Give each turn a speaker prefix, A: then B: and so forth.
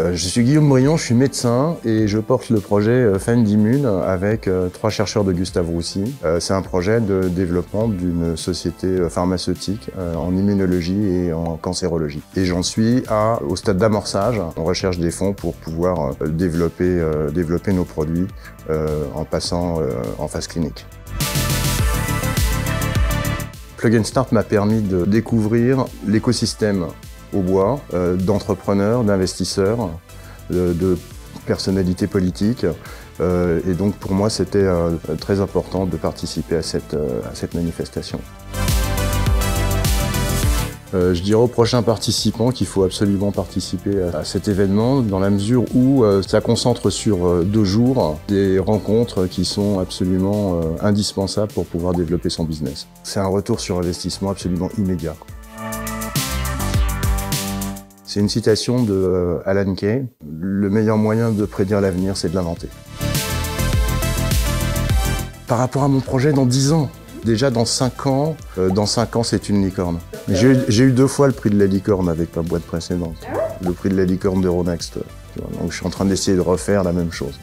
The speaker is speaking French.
A: Euh, je suis Guillaume Brion, je suis médecin et je porte le projet euh, Fendimmune avec euh, trois chercheurs de Gustave Roussy. C'est un projet de développement d'une société pharmaceutique en immunologie et en cancérologie. Et j'en suis au stade d'amorçage. On recherche des fonds pour pouvoir développer, développer nos produits en passant en phase clinique. Plug and Start m'a permis de découvrir l'écosystème au bois, euh, d'entrepreneurs, d'investisseurs, de, personnalités politiques. Euh, et donc pour moi, c'était euh, très important de participer à cette, à cette manifestation. je dirais aux prochains participants qu'il faut absolument participer à cet événement dans la mesure où ça concentre sur deux jours des rencontres qui sont absolument indispensables pour pouvoir développer son business. C'est un retour sur investissement absolument immédiat. C'est une citation de euh, Alan Kay. Le meilleur moyen de prédire l'avenir, c'est de l'inventer. Par rapport à mon projet dans 10 ans, déjà dans 5 ans, euh, dans 5 ans, c'est une licorne. J'ai eu deux fois le prix de la licorne avec ma boîte précédente. Le prix de la licorne d'Euronext. Donc je suis en train d'essayer de refaire la même chose.